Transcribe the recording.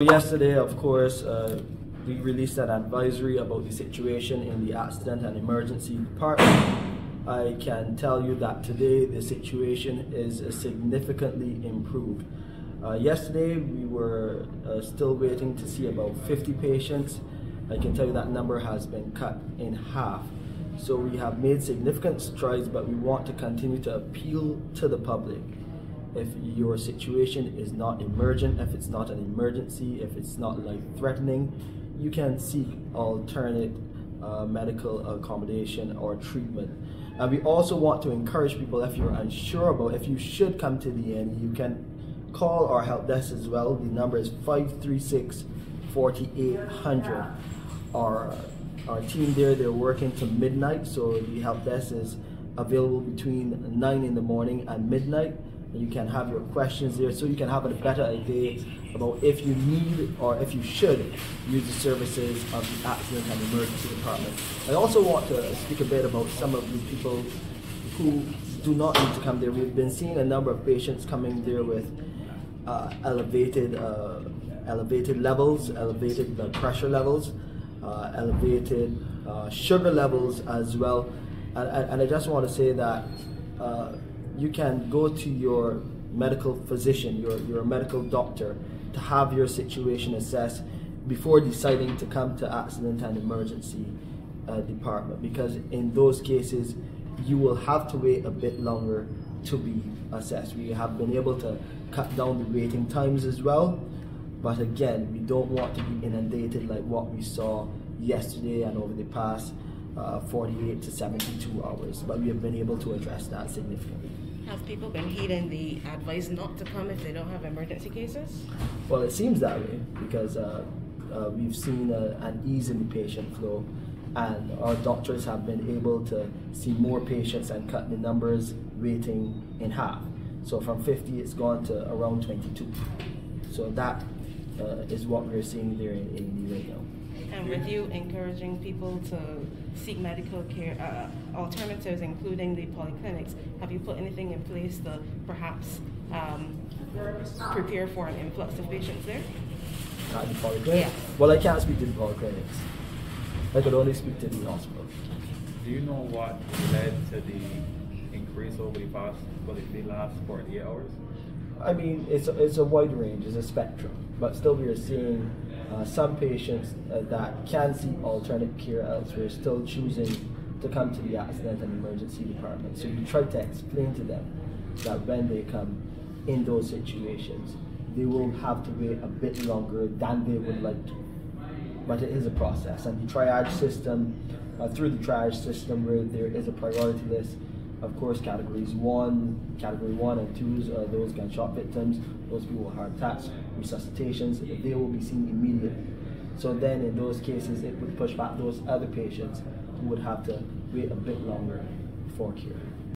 Yesterday, of course, uh, we released an advisory about the situation in the accident and emergency department. I can tell you that today the situation is significantly improved. Uh, yesterday, we were uh, still waiting to see about 50 patients. I can tell you that number has been cut in half. So we have made significant strides, but we want to continue to appeal to the public if your situation is not emergent, if it's not an emergency, if it's not life threatening, you can seek alternate uh, medical accommodation or treatment. And we also want to encourage people if you're unsure about if you should come to the A&E, you can call our help desk as well. The number is 536 4800. Our, our team there, they're working to midnight, so the help desk is available between 9 in the morning and midnight you can have your questions there so you can have a better idea about if you need or if you should use the services of the accident and emergency department. I also want to speak a bit about some of the people who do not need to come there. We've been seeing a number of patients coming there with uh, elevated uh, elevated levels, elevated blood pressure levels, uh, elevated uh, sugar levels as well. And, and, I just want to say that uh, you can go to your medical physician, your, your medical doctor, to have your situation assessed before deciding to come to accident and emergency uh, department because in those cases you will have to wait a bit longer to be assessed. We have been able to cut down the waiting times as well, but again, we don't want to be inundated like what we saw yesterday and over the past uh, 48 to 72 hours, but we have been able to address that significantly. Have people been heeding the advice not to come if they don't have emergency cases? Well, it seems that way because uh, uh, we've seen a, an ease in the patient flow, and our doctors have been able to see more patients and cut the numbers waiting in half. So from 50, it's gone to around 22. So that uh, is what we're seeing there in, in right now. And with you encouraging people to seek medical care uh, alternatives, including the polyclinics, have you put anything in place to perhaps um, prepare for an influx of patients there? At the polyclinic? Yeah. Well, I can't speak to the polyclinics. I could only speak to the hospital. Do you know what led to the increase over the past, well, the last 48 hours? I mean, it's a, it's a wide range, it's a spectrum, but still we are seeing uh, some patients uh, that can seek alternative care elsewhere still choosing to come to the accident and emergency department. So we try to explain to them that when they come in those situations, they will have to wait a bit longer than they would like to. But it is a process, and the triage system, uh, through the triage system, where there is a priority list, of course, categories one, category one and twos are those gunshot victims, those people with heart attacks, resuscitations, they will be seen immediately. So then in those cases, it would push back those other patients who would have to wait a bit longer for care.